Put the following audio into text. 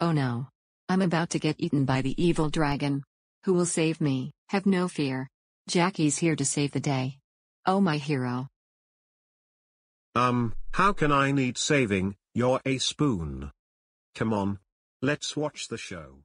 Oh no. I'm about to get eaten by the evil dragon. Who will save me? Have no fear. Jackie's here to save the day. Oh my hero. Um, how can I need saving, you're a spoon. Come on. Let's watch the show.